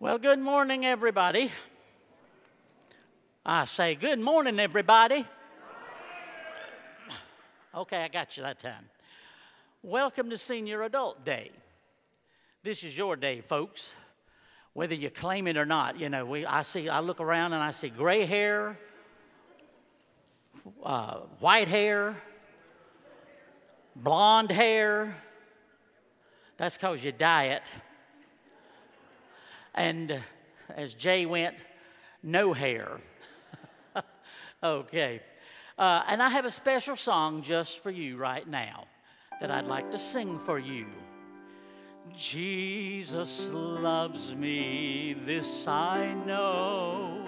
Well, good morning, everybody. I say, good morning, everybody. Okay, I got you that time. Welcome to Senior Adult Day. This is your day, folks. Whether you claim it or not, you know, we, I see, I look around and I see gray hair, uh, white hair, blonde hair. That's because you diet. And as Jay went, no hair. okay. Uh, and I have a special song just for you right now that I'd like to sing for you. Jesus loves me, this I know,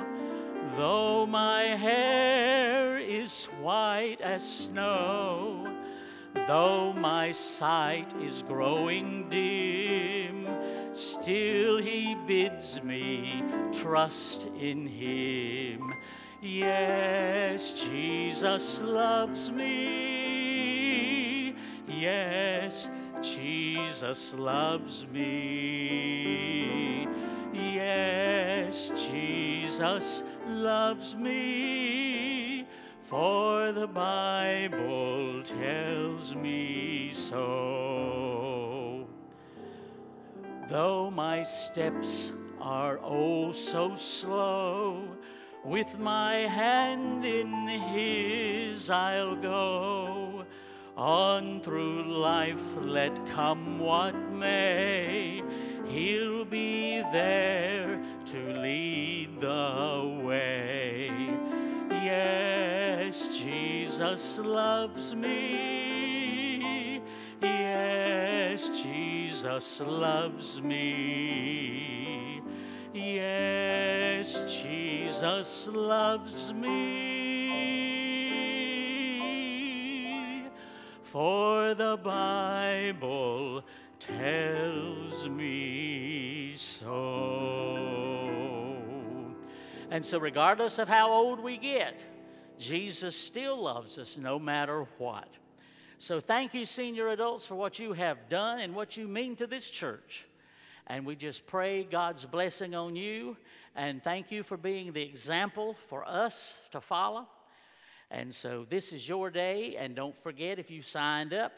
though my hair is white as snow, though my sight is growing dim, still he bids me trust in him. Yes, Jesus loves me. Yes, Jesus loves me. Yes, Jesus loves me. For the Bible tells me so. Though my steps are oh so slow, with my hand in His I'll go. On through life, let come what may, He'll be there to lead the way. Yes, Jesus loves me. Jesus loves me. Yes, Jesus loves me. For the Bible tells me so. And so, regardless of how old we get, Jesus still loves us no matter what. So, thank you, senior adults, for what you have done and what you mean to this church. And we just pray God's blessing on you. And thank you for being the example for us to follow. And so this is your day. And don't forget, if you signed up,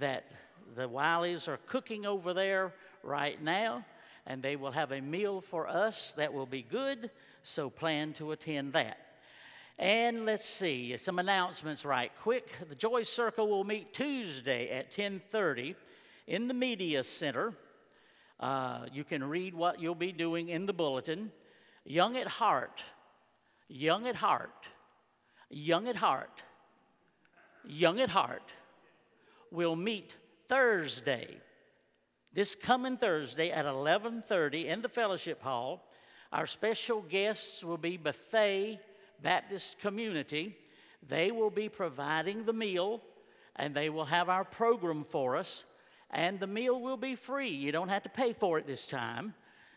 that the Wileys are cooking over there right now. And they will have a meal for us that will be good. So plan to attend that. And let's see some announcements right quick. The Joy Circle will meet Tuesday at 10:30 in the Media Center. Uh, you can read what you'll be doing in the bulletin. Young at Heart, Young at Heart, Young at Heart, Young at Heart We'll meet Thursday, this coming Thursday at 11:30 in the fellowship hall. Our special guests will be Bethea Baptist Community. They will be providing the meal and they will have our program for us and the meal will be free. You don't have to pay for it this time.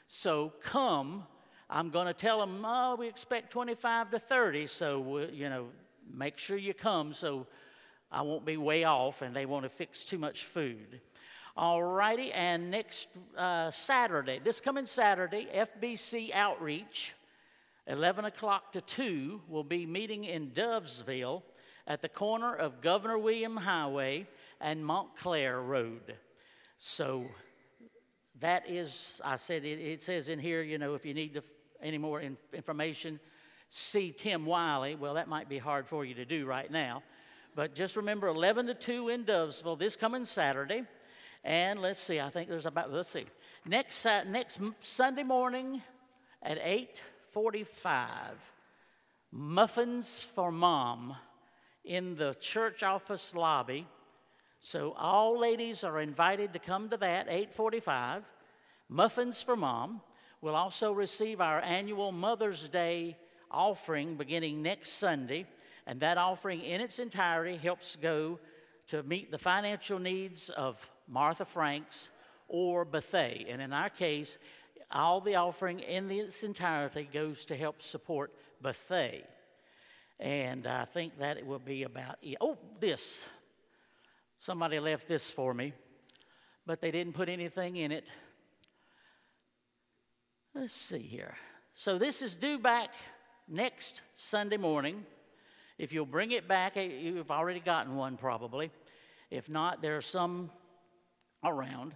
So come. I'm going to tell them, oh, we expect 25 to 30. So, you know, make sure you come so I won't be way off and they want to fix too much food. All righty, and next uh, Saturday, this coming Saturday, FBC Outreach, 11 o'clock to 2, will be meeting in Dovesville at the corner of Governor William Highway and Montclair Road. So that is, I said, it, it says in here, you know, if you need to, any more in, information, see Tim Wiley. Well, that might be hard for you to do right now. But just remember 11 to 2 in Dovesville this coming Saturday. And let's see, I think there's about, let's see, next, next Sunday morning at 8.45, Muffins for Mom in the church office lobby. So all ladies are invited to come to that 8:45. Muffins for Mom. We'll also receive our annual Mother's Day offering beginning next Sunday, and that offering in its entirety helps go to meet the financial needs of Martha Franks or Bethea. And in our case, all the offering in its entirety goes to help support Bethea. And I think that it will be about, oh, this. Somebody left this for me, but they didn't put anything in it. Let's see here. So this is due back next Sunday morning. If you'll bring it back, eh, you've already gotten one probably. If not, there are some around.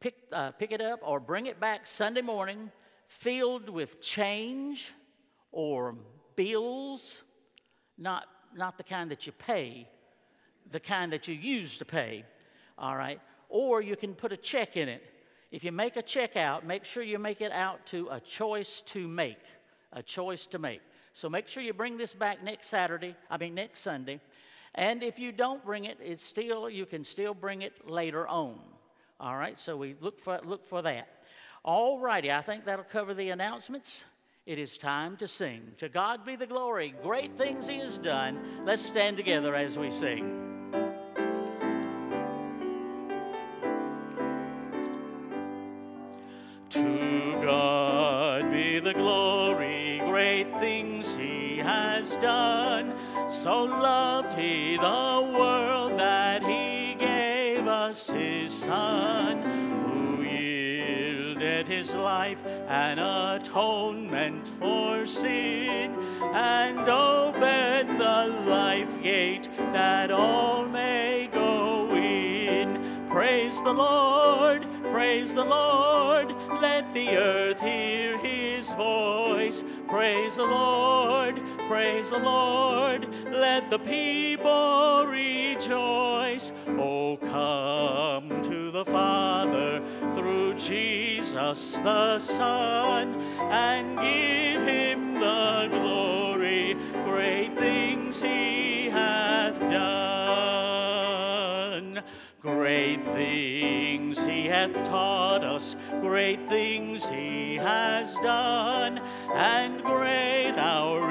Pick, uh, pick it up or bring it back Sunday morning filled with change or bills, not, not the kind that you pay, the kind that you use to pay, all right? Or you can put a check in it. If you make a check out, make sure you make it out to a choice to make, a choice to make. So make sure you bring this back next Saturday, I mean next Sunday. And if you don't bring it, it's still you can still bring it later on. All right? So we look for look for that. All righty, I think that'll cover the announcements. It is time to sing. To God be the glory. Great things He has done. Let's stand together as we sing. To God be the glory, great things He has done. So loved He the world Son, who yielded His life an atonement for sin, and opened the life gate that all may go in. Praise the Lord, praise the Lord, let the earth hear his voice. Praise the Lord, praise the Lord, let the people rejoice. Oh, come to the Father through Jesus the Son and give him the glory. Great things he hath done. Great things he hath taught us, great things he has done, and great our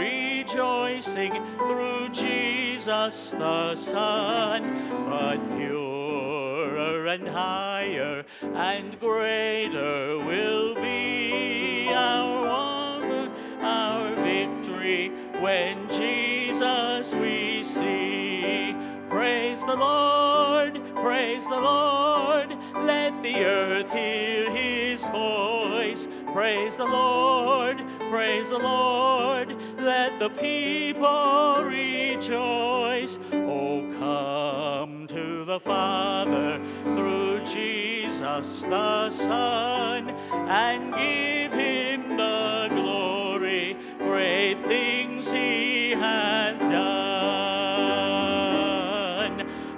rejoicing through Jesus the Son. But purer and higher and greater will be our one, our victory when Jesus we see. Praise the Lord, praise the Lord, let the earth hear his voice. Praise the Lord, praise the Lord, let the people rejoice. Oh, come to the Father through Jesus the Son and give him the glory. Great things he hath done.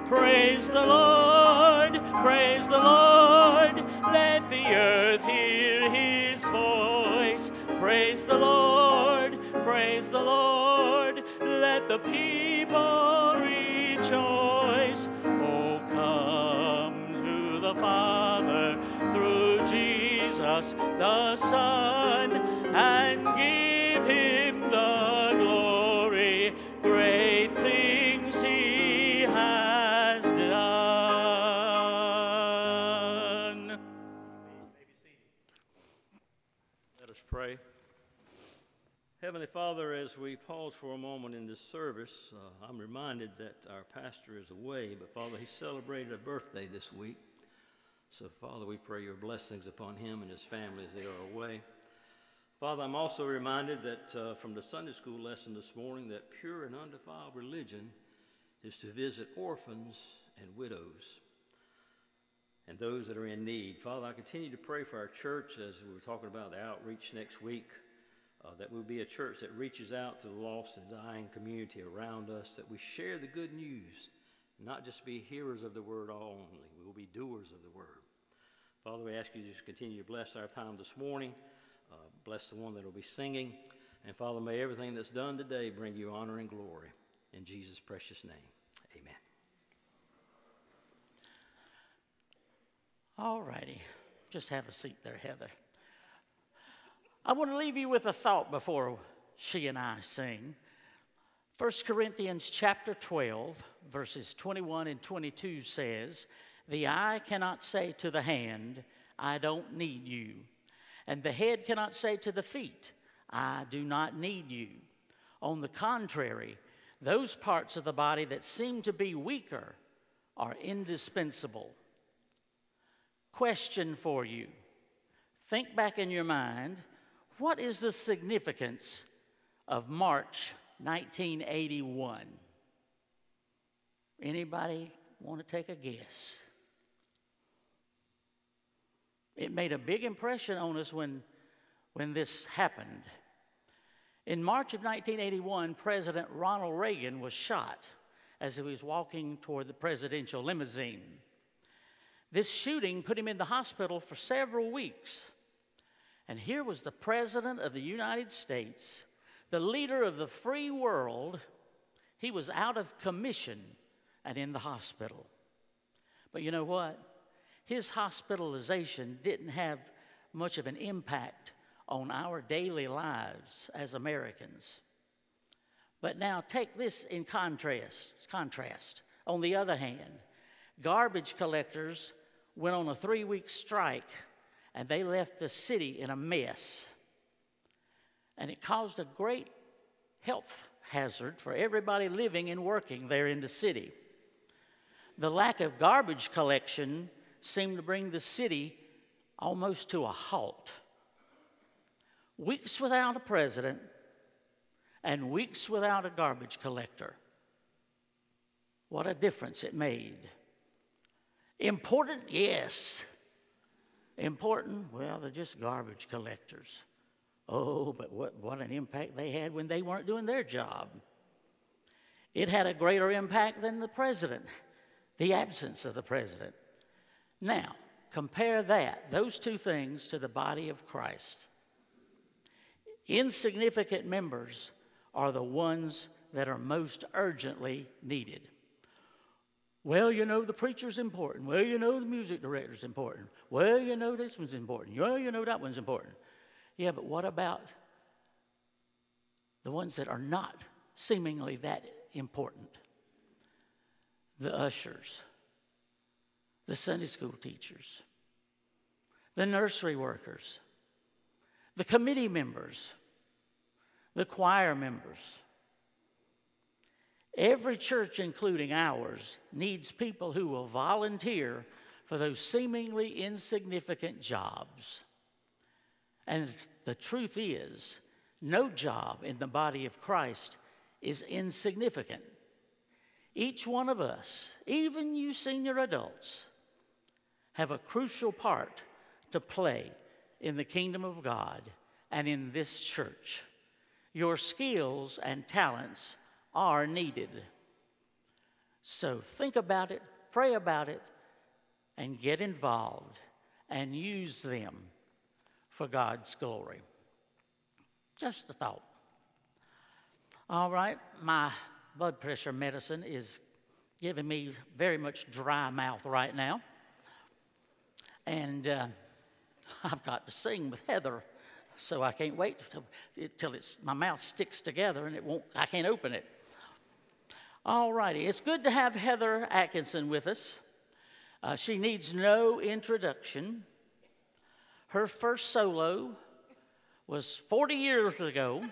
Praise the Lord, praise the Lord, let the earth. Praise the Lord, praise the Lord, let the people rejoice. Oh, come to the Father through Jesus the Son and Heavenly Father, as we pause for a moment in this service, uh, I'm reminded that our pastor is away, but Father, he celebrated a birthday this week. So, Father, we pray your blessings upon him and his family as they are away. Father, I'm also reminded that uh, from the Sunday school lesson this morning that pure and undefiled religion is to visit orphans and widows and those that are in need. Father, I continue to pray for our church as we were talking about the outreach next week, uh, that we'll be a church that reaches out to the lost and dying community around us, that we share the good news, not just be hearers of the word only, we will be doers of the word. Father, we ask you to just continue to bless our time this morning, uh, bless the one that will be singing, and Father, may everything that's done today bring you honor and glory. In Jesus' precious name, amen. All righty. Just have a seat there, Heather. I want to leave you with a thought before she and I sing. 1 Corinthians chapter 12, verses 21 and 22 says, The eye cannot say to the hand, I don't need you. And the head cannot say to the feet, I do not need you. On the contrary, those parts of the body that seem to be weaker are indispensable. Question for you Think back in your mind what is the significance of March 1981? Anybody want to take a guess? It made a big impression on us when, when this happened. In March of 1981, President Ronald Reagan was shot as he was walking toward the presidential limousine. This shooting put him in the hospital for several weeks. And here was the President of the United States, the leader of the free world. He was out of commission and in the hospital. But you know what? His hospitalization didn't have much of an impact on our daily lives as Americans. But now take this in contrast. Contrast. On the other hand, garbage collectors went on a three week strike and they left the city in a mess. And it caused a great health hazard for everybody living and working there in the city. The lack of garbage collection seemed to bring the city almost to a halt. Weeks without a president and weeks without a garbage collector. What a difference it made. Important? Yes. Important? Well, they're just garbage collectors. Oh, but what, what an impact they had when they weren't doing their job. It had a greater impact than the president, the absence of the president. Now, compare that, those two things, to the body of Christ. Insignificant members are the ones that are most urgently needed. Well, you know, the preacher's important. Well, you know, the music director's important. Well, you know, this one's important. Well, you know, that one's important. Yeah, but what about the ones that are not seemingly that important? The ushers, the Sunday school teachers, the nursery workers, the committee members, the choir members, Every church, including ours, needs people who will volunteer for those seemingly insignificant jobs. And the truth is, no job in the body of Christ is insignificant. Each one of us, even you senior adults, have a crucial part to play in the kingdom of God and in this church. Your skills and talents are needed. So think about it, pray about it, and get involved and use them for God's glory. Just a thought. All right, my blood pressure medicine is giving me very much dry mouth right now. And uh, I've got to sing with Heather, so I can't wait till, it's, my mouth sticks together and it won't, I can't open it. All righty, it's good to have Heather Atkinson with us. Uh, she needs no introduction. Her first solo was 40 years ago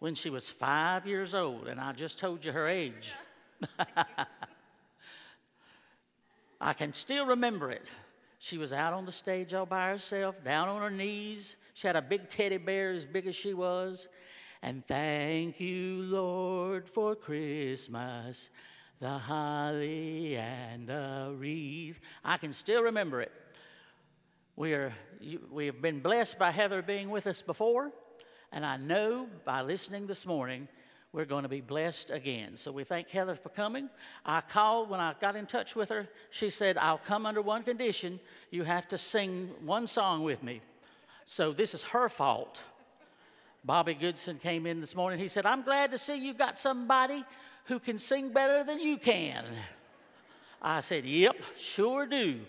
when she was five years old, and I just told you her age. I can still remember it. She was out on the stage all by herself, down on her knees. She had a big teddy bear as big as she was, and thank you, Lord, for Christmas, the holly and the wreath. I can still remember it. We, are, we have been blessed by Heather being with us before, and I know by listening this morning, we're going to be blessed again. So we thank Heather for coming. I called when I got in touch with her. She said, I'll come under one condition. You have to sing one song with me. So this is her fault. Bobby Goodson came in this morning. He said, I'm glad to see you've got somebody who can sing better than you can. I said, Yep, sure do.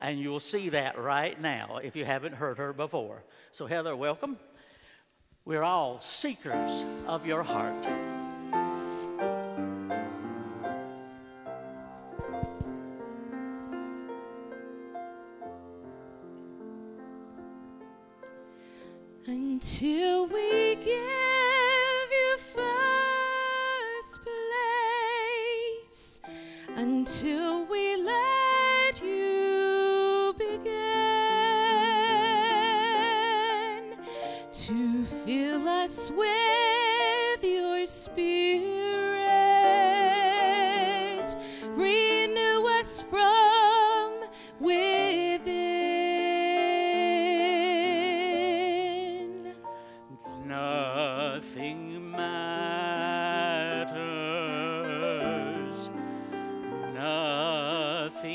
And you'll see that right now if you haven't heard her before. So, Heather, welcome. We're all seekers of your heart.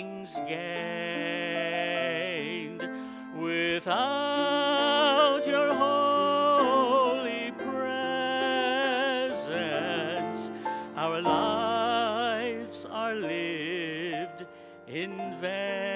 Nothing's gained without your holy presence. Our lives are lived in vain.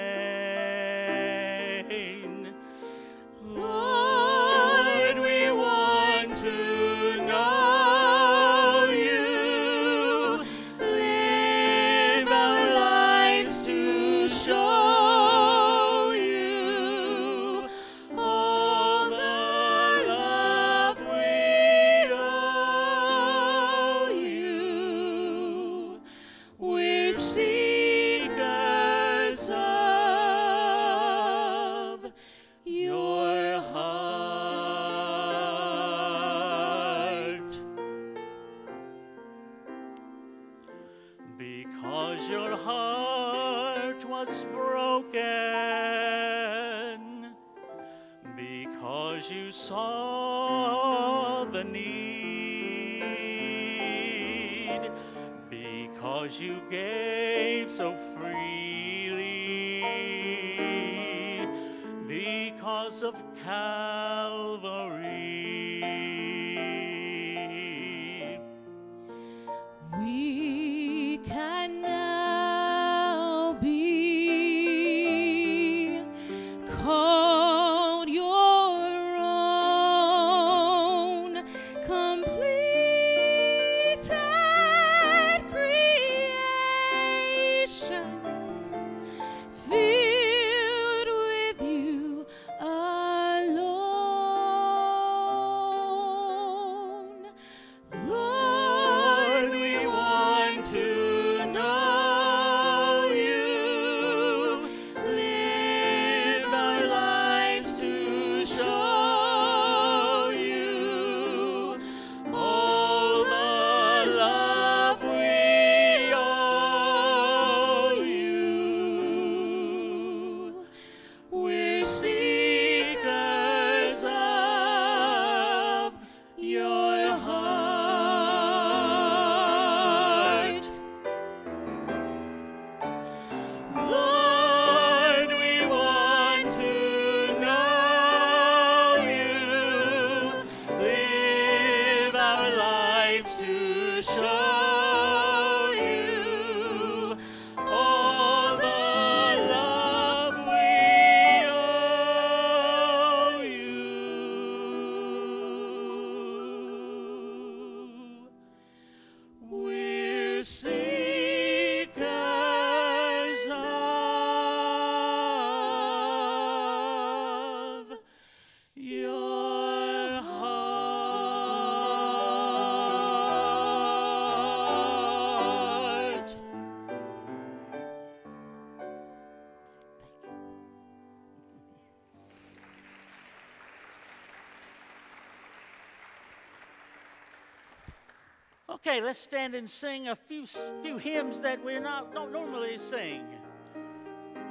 Okay, let's stand and sing a few few hymns that we're not don't normally sing.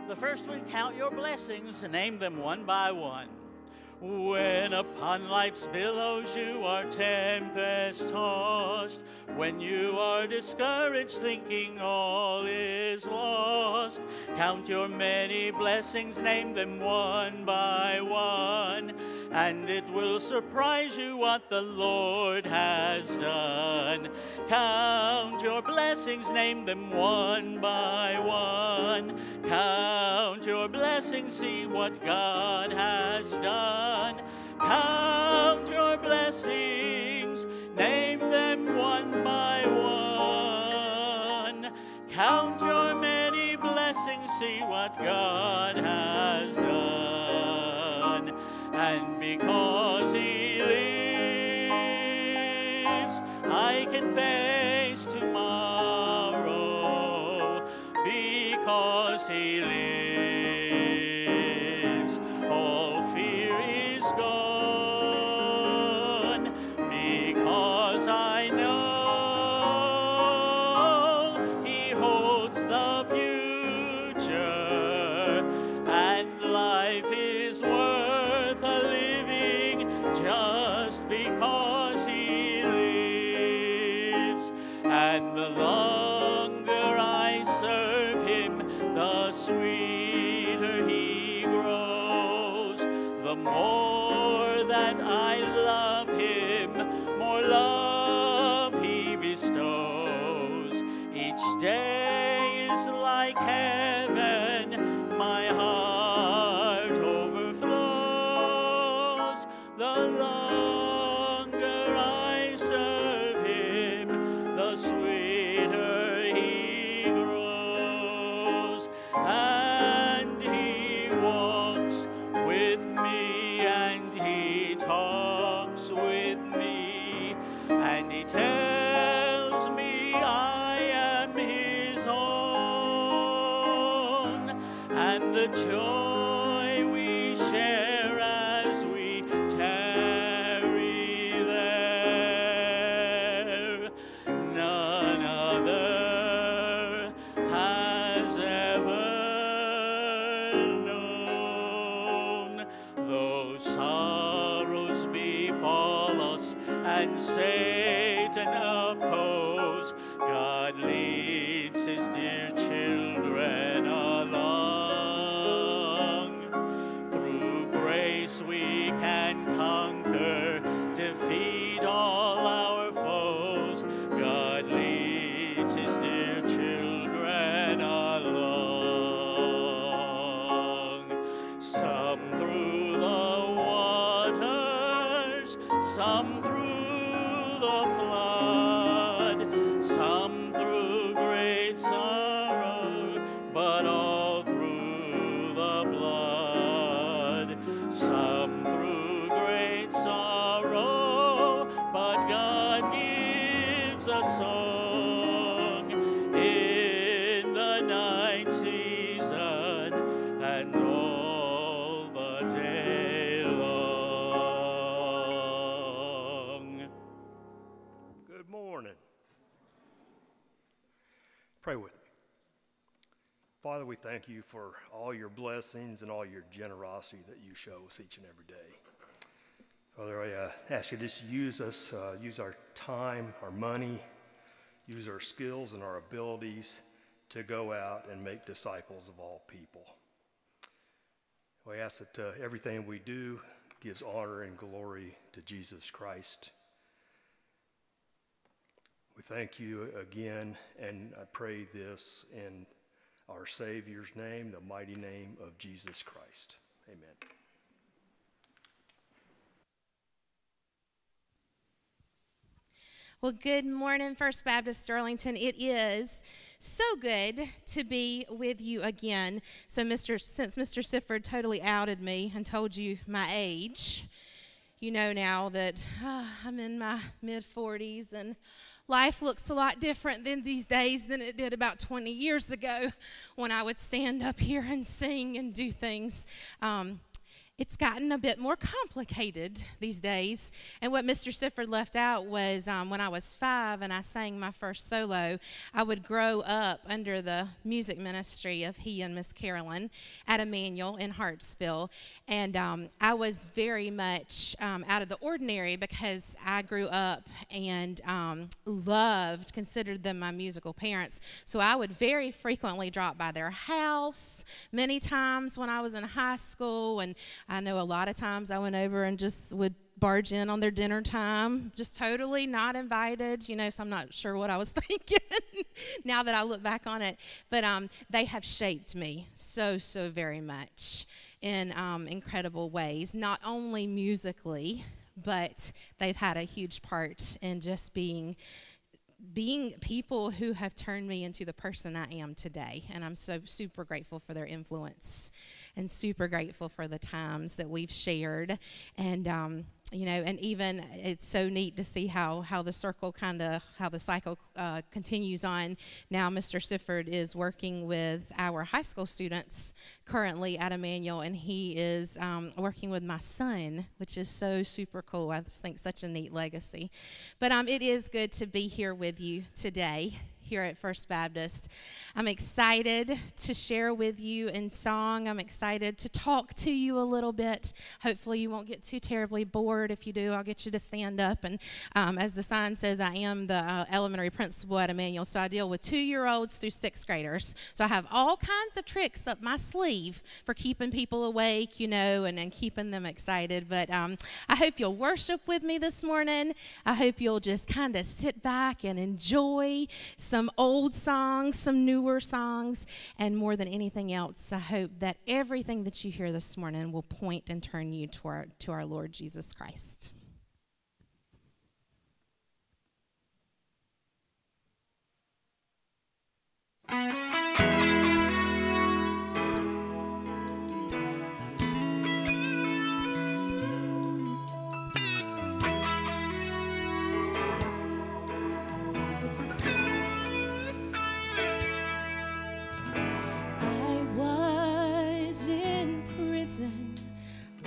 The first one, count your blessings name them one by one. When upon life's billows you are tempest tossed, when you are discouraged, thinking all is lost, count your many blessings, name them one by one, and it will surprise you what the Lord has done. Count your blessings, name them one by one. Count your blessings, see what God has done. Count your blessings, name them one by one. Count your many blessings, see what God has done. And because He lives, I can face tomorrow. Because He lives, the joy we share all your blessings and all your generosity that you show us each and every day. Father, I uh, ask you to just use us, uh, use our time, our money, use our skills and our abilities to go out and make disciples of all people. We ask that uh, everything we do gives honor and glory to Jesus Christ. We thank you again, and I pray this in our Savior's name, the mighty name of Jesus Christ. Amen. Well, good morning, First Baptist Darlington. It is so good to be with you again. So, Mr. Since Mr. Sifford totally outed me and told you my age, you know now that ah, I'm in my mid 40s and life looks a lot different than these days than it did about 20 years ago when I would stand up here and sing and do things. Um, it's gotten a bit more complicated these days. And what Mr. Sifford left out was um, when I was five and I sang my first solo, I would grow up under the music ministry of he and Miss Carolyn at Emmanuel in Hartsville. And um, I was very much um, out of the ordinary because I grew up and um, loved, considered them my musical parents. So I would very frequently drop by their house many times when I was in high school and I know a lot of times I went over and just would barge in on their dinner time, just totally not invited, you know, so I'm not sure what I was thinking now that I look back on it. But um, they have shaped me so, so very much in um, incredible ways, not only musically, but they've had a huge part in just being being people who have turned me into the person I am today. And I'm so super grateful for their influence and super grateful for the times that we've shared. And, um, you know, and even it's so neat to see how, how the circle kind of, how the cycle uh, continues on. Now, Mr. Sifford is working with our high school students currently at Emmanuel, and he is um, working with my son, which is so super cool. I just think such a neat legacy. But um, it is good to be here with you today here at First Baptist. I'm excited to share with you in song. I'm excited to talk to you a little bit. Hopefully, you won't get too terribly bored. If you do, I'll get you to stand up. And um, as the sign says, I am the uh, elementary principal at Emmanuel, so I deal with two year olds through sixth graders. So I have all kinds of tricks up my sleeve for keeping people awake, you know, and, and keeping them excited. But um, I hope you'll worship with me this morning. I hope you'll just kind of sit back and enjoy some old songs, some newer songs, and more than anything else, I hope that everything that you hear this morning will point and turn you to our, to our Lord Jesus Christ.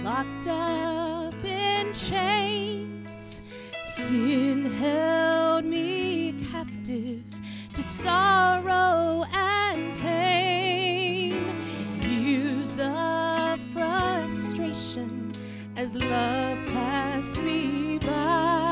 Locked up in chains. Sin held me captive to sorrow and pain. Years of frustration as love passed me by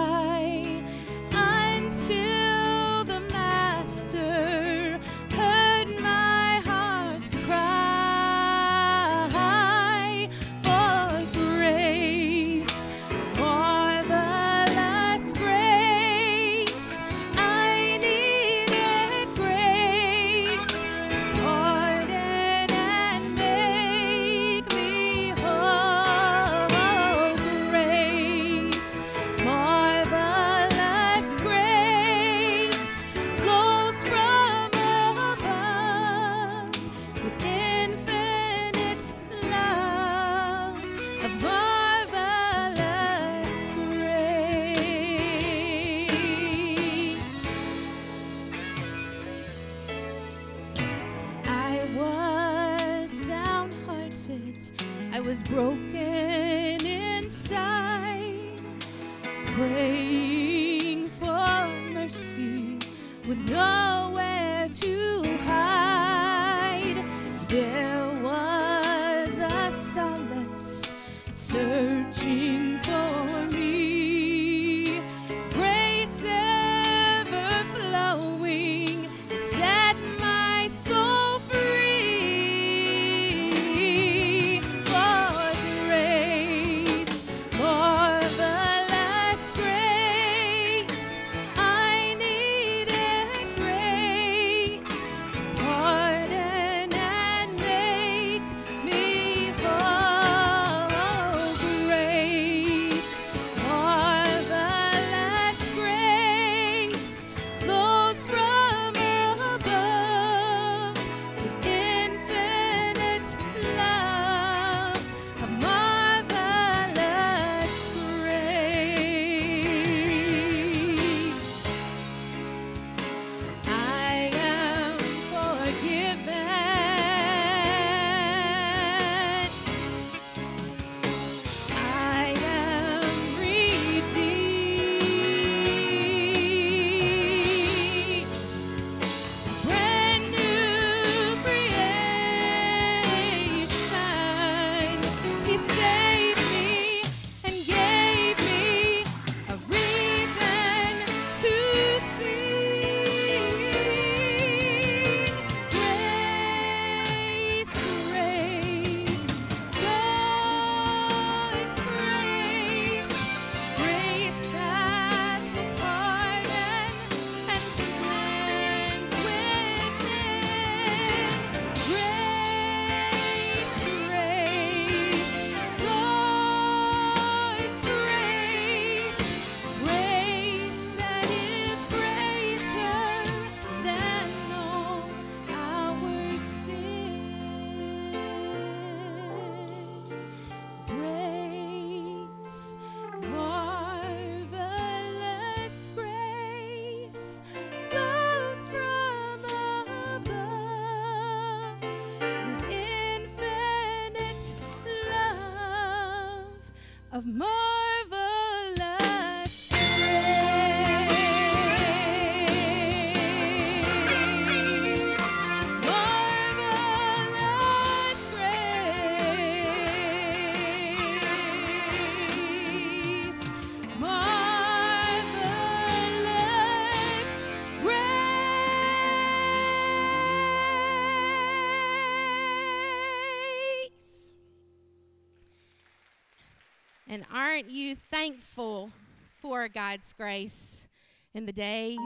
aren't you thankful for God's grace in the days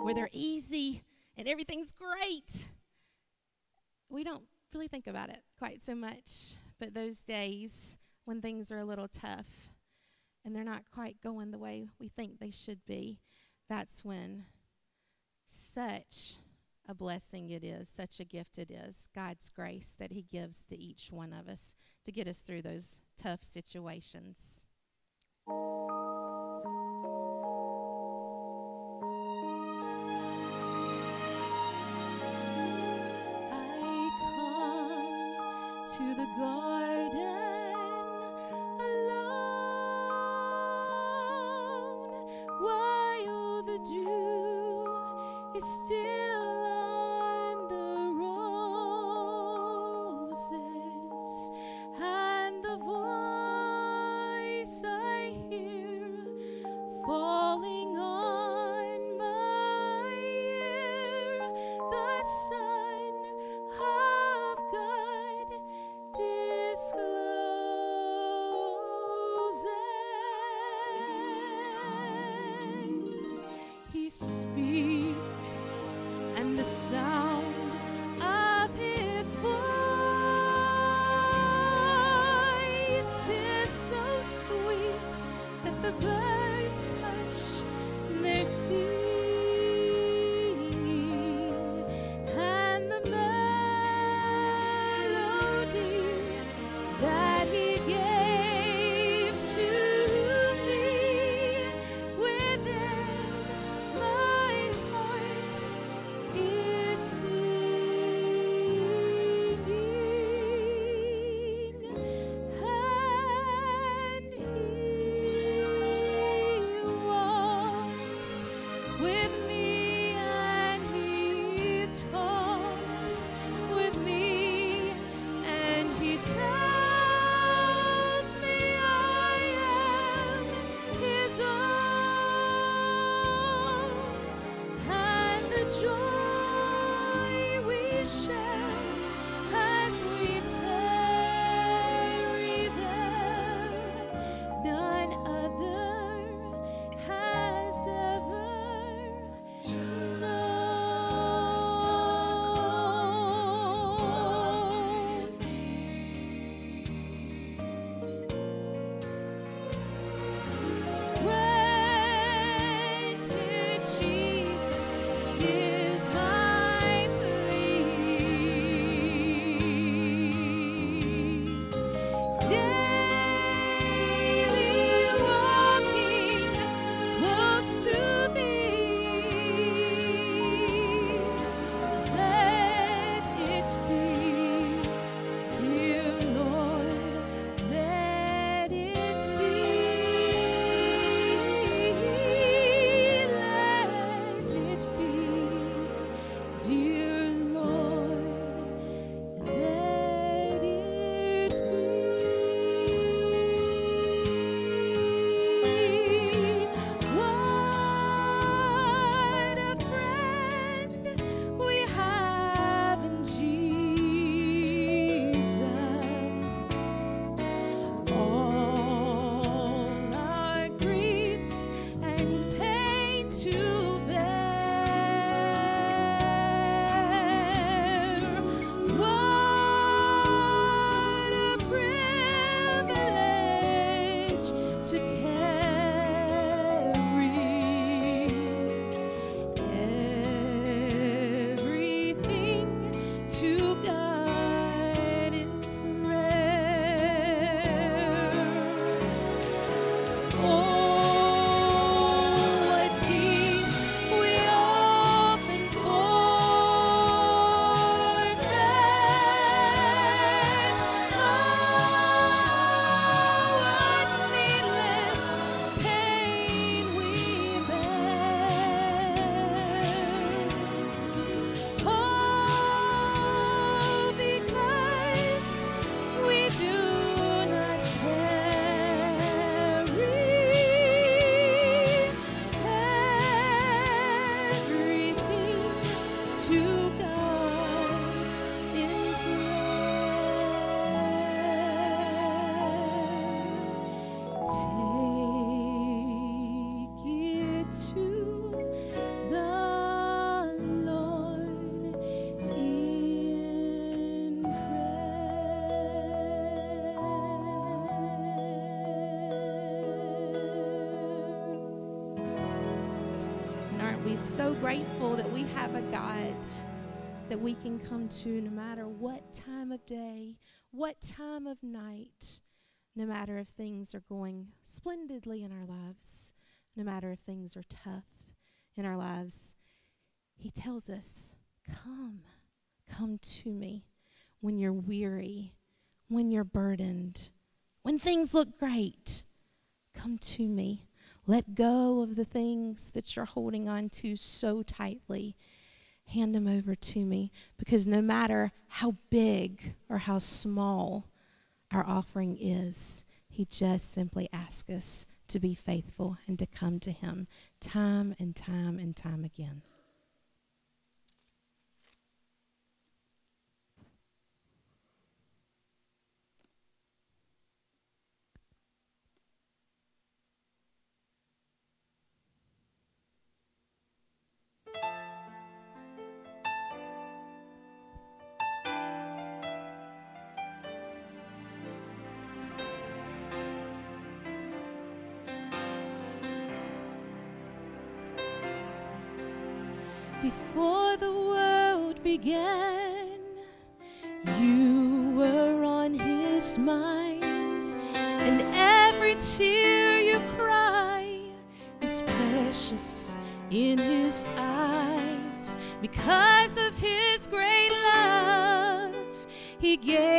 where they're easy and everything's great? We don't really think about it quite so much, but those days when things are a little tough and they're not quite going the way we think they should be, that's when such a blessing it is, such a gift it is, God's grace that He gives to each one of us to get us through those tough situations. I come to the garden joy we share. Have a God that we can come to no matter what time of day, what time of night, no matter if things are going splendidly in our lives, no matter if things are tough in our lives. He tells us, Come, come to me when you're weary, when you're burdened, when things look great. Come to me. Let go of the things that you're holding on to so tightly. Hand them over to me because no matter how big or how small our offering is, He just simply asks us to be faithful and to come to Him time and time and time again. Before the world began, you were on his mind, and every tear you cry is precious in his eyes. Because of his great love, he gave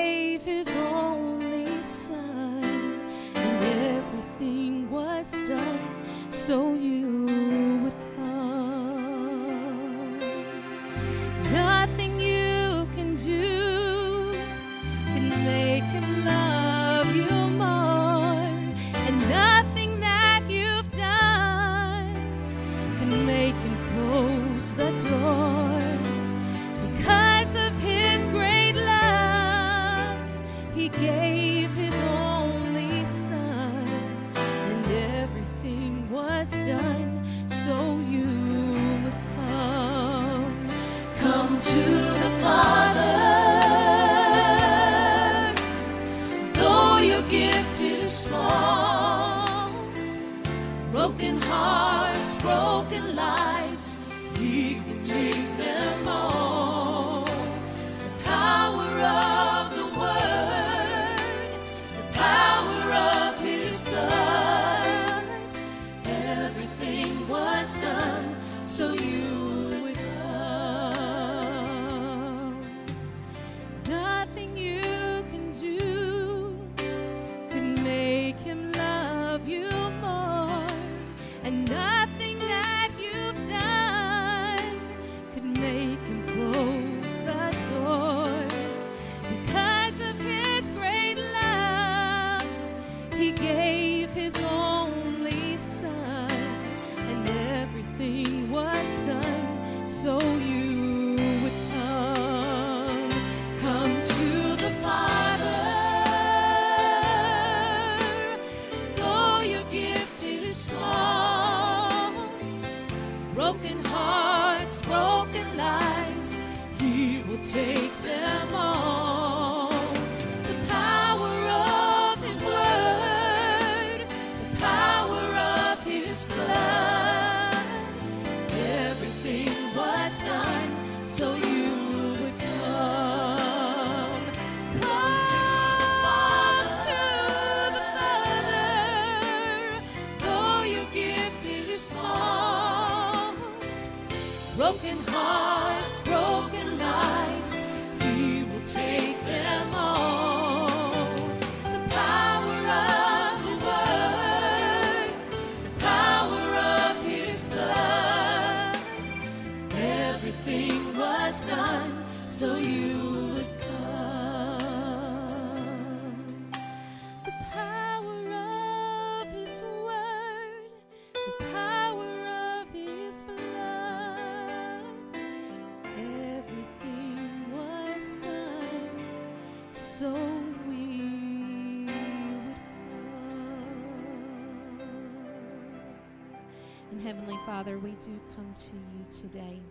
Father, we do come to you today,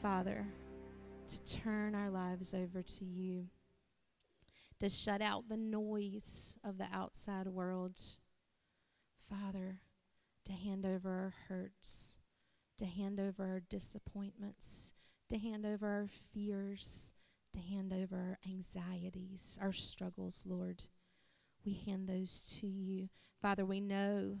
Father, to turn our lives over to you to shut out the noise of the outside world. Father, to hand over our hurts to hand over our disappointments, to hand over our fears, to hand over our anxieties, our struggles, Lord. We hand those to you. Father, we know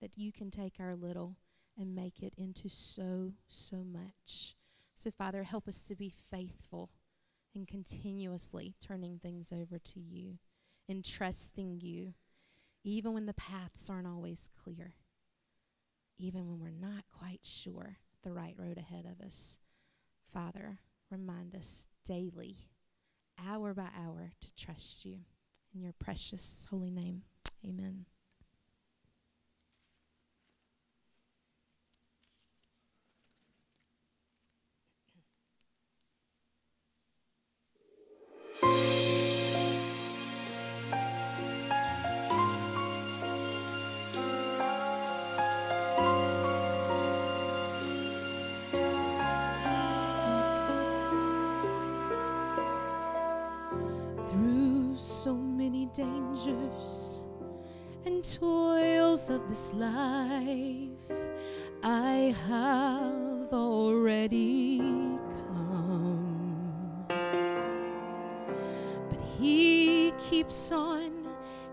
that you can take our little and make it into so, so much. So, Father, help us to be faithful and continuously turning things over to you and trusting you, even when the paths aren't always clear, even when we're not quite sure the right road ahead of us. Father, remind us daily, hour by hour, to trust you. In your precious holy name, amen. Of this life, I have already come. But He keeps on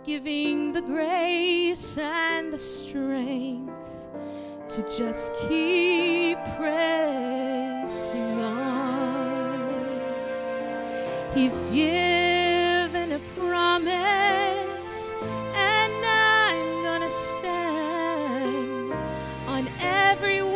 giving the grace and the strength to just keep pressing on. He's given on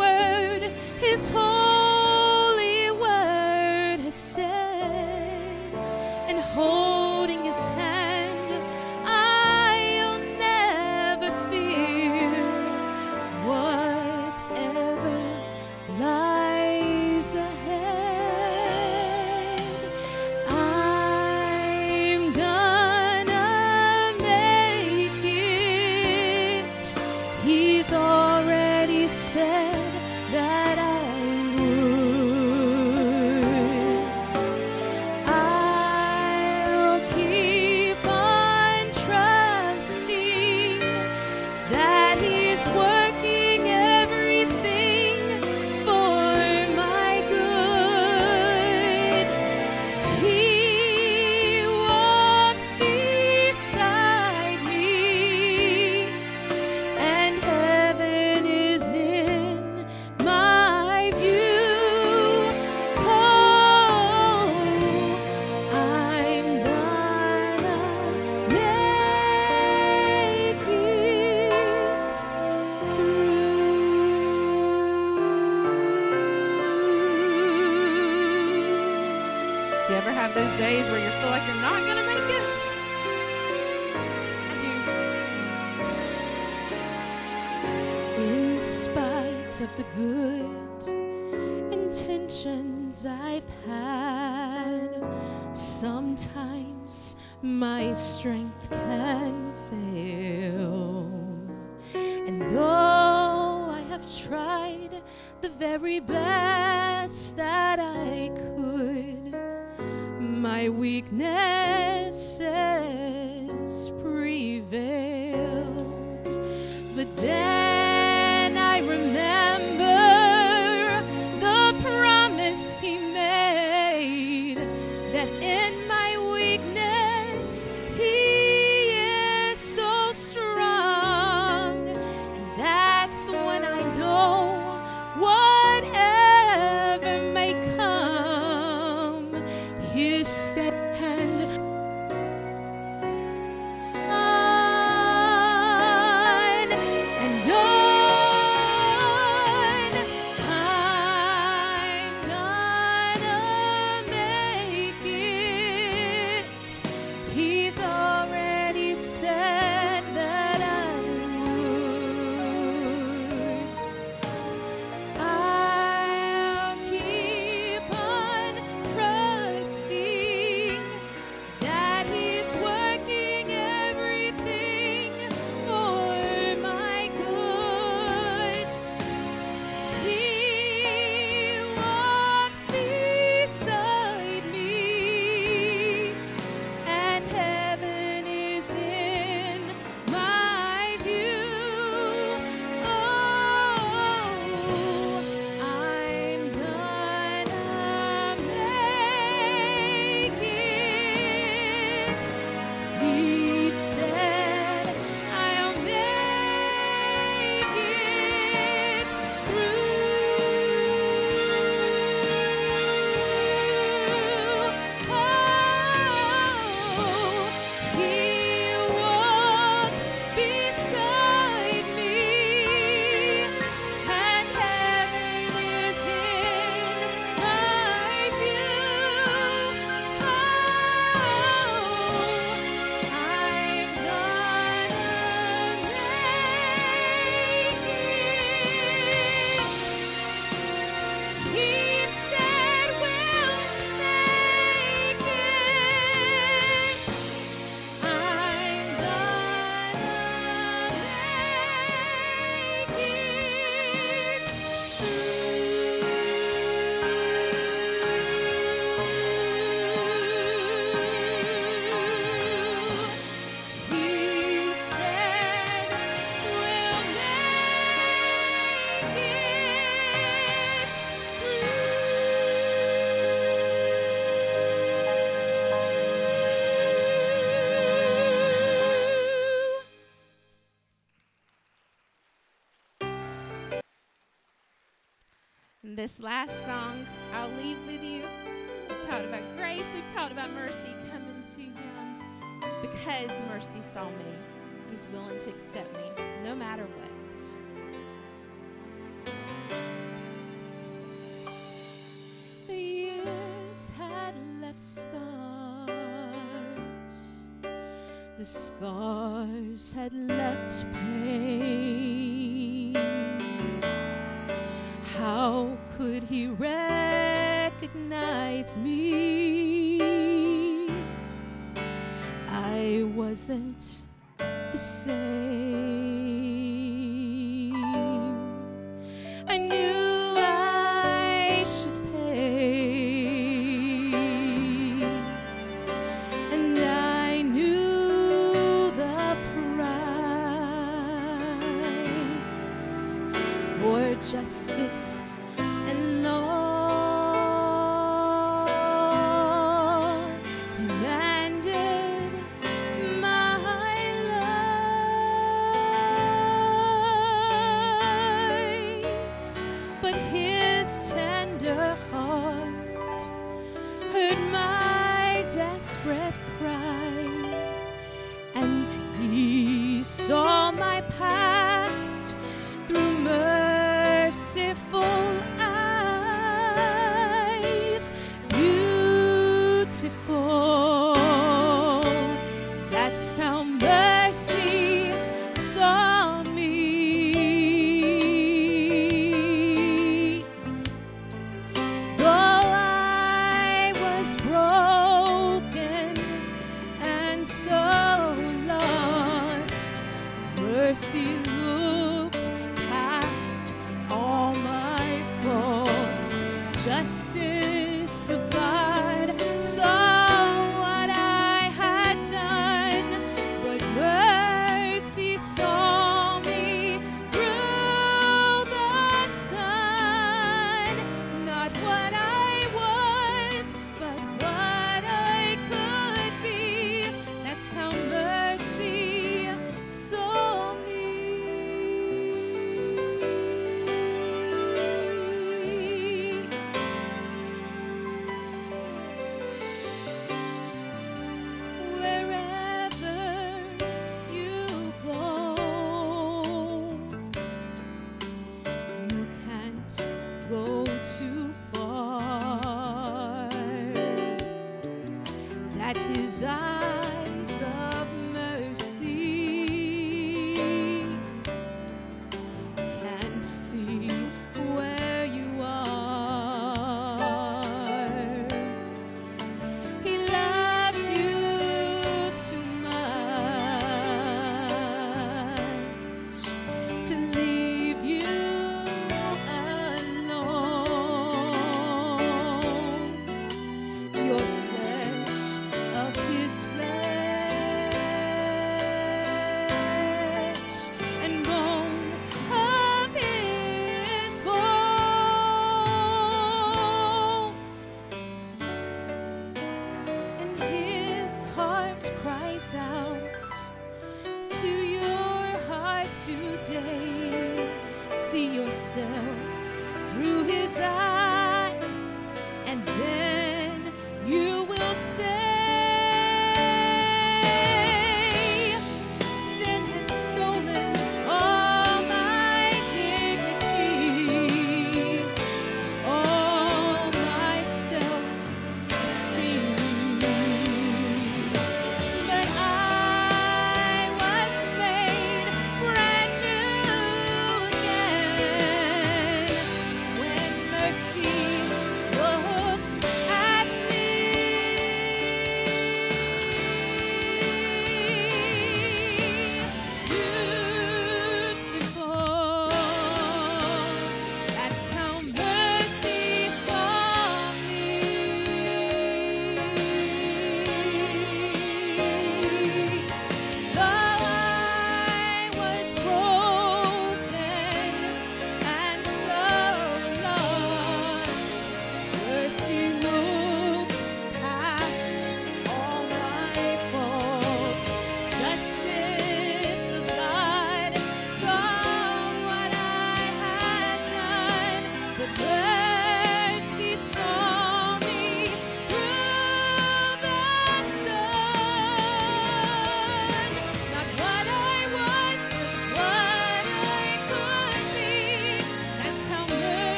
this last song I'll leave with you. We've talked about grace, we've talked about mercy coming to Him because mercy saw me. He's willing to accept me no matter what. The years had left scars, the scars had left pain. he recognized me. I wasn't the same.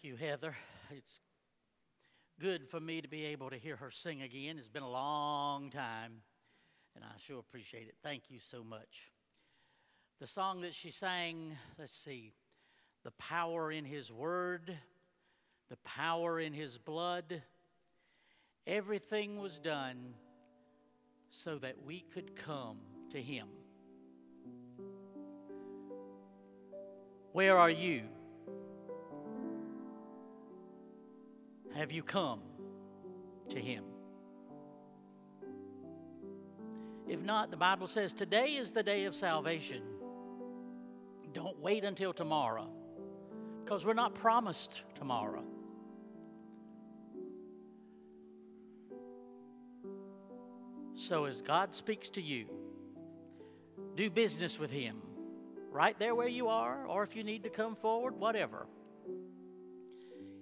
Thank you, Heather. It's good for me to be able to hear her sing again. It's been a long time, and I sure appreciate it. Thank you so much. The song that she sang, let's see, the power in His Word, the power in His blood, everything was done so that we could come to Him. Where are you? Have you come to Him? If not, the Bible says today is the day of salvation. Don't wait until tomorrow because we're not promised tomorrow. So, as God speaks to you, do business with Him right there where you are, or if you need to come forward, whatever.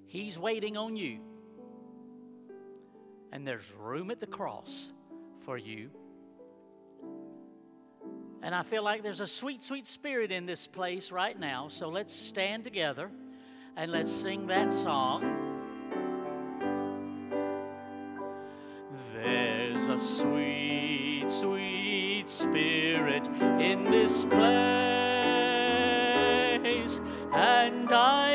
He's waiting on you. And there's room at the cross for you. And I feel like there's a sweet, sweet spirit in this place right now. So let's stand together and let's sing that song. There's a sweet, sweet spirit in this place, and I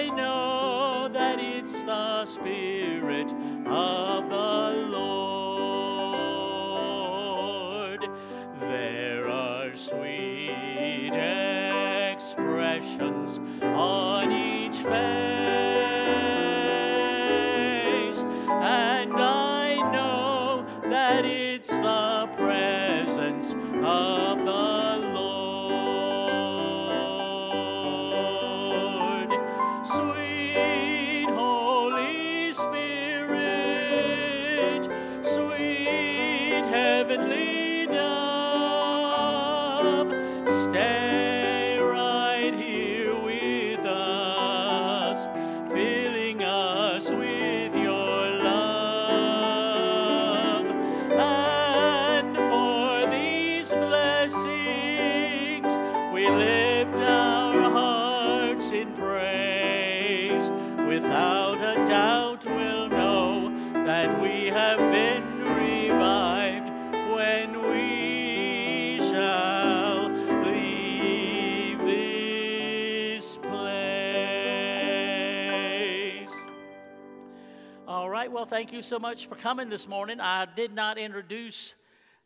right, well, thank you so much for coming this morning. I did not introduce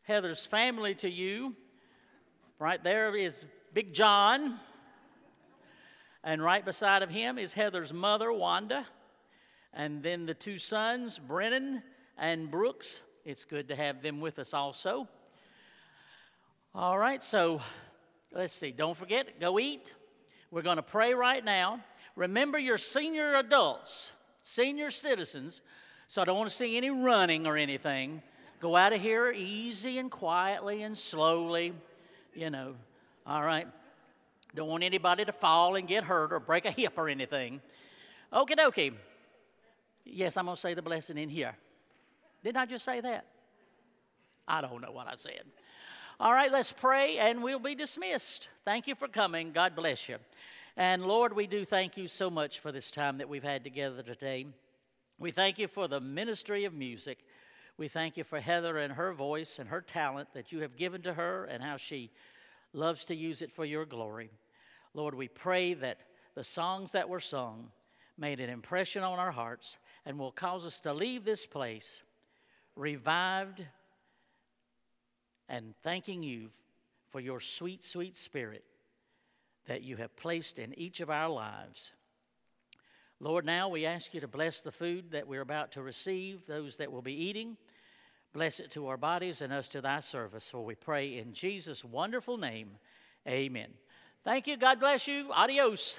Heather's family to you. Right there is Big John. And right beside of him is Heather's mother, Wanda. And then the two sons, Brennan and Brooks. It's good to have them with us also. All right, so let's see. Don't forget, go eat. We're going to pray right now. Remember your senior adults, senior citizens. So I don't want to see any running or anything. Go out of here easy and quietly and slowly, you know. All right. Don't want anybody to fall and get hurt or break a hip or anything. Okie dokie. Yes, I'm going to say the blessing in here. Didn't I just say that? I don't know what I said. All right, let's pray and we'll be dismissed. Thank you for coming. God bless you. And Lord, we do thank you so much for this time that we've had together today. We thank you for the ministry of music. We thank you for Heather and her voice and her talent that you have given to her and how she loves to use it for your glory. Lord, we pray that the songs that were sung made an impression on our hearts and will cause us to leave this place revived and thanking you for your sweet, sweet spirit that you have placed in each of our lives. Lord, now we ask you to bless the food that we're about to receive, those that will be eating. Bless it to our bodies and us to thy service. For we pray in Jesus' wonderful name. Amen. Thank you. God bless you. Adios.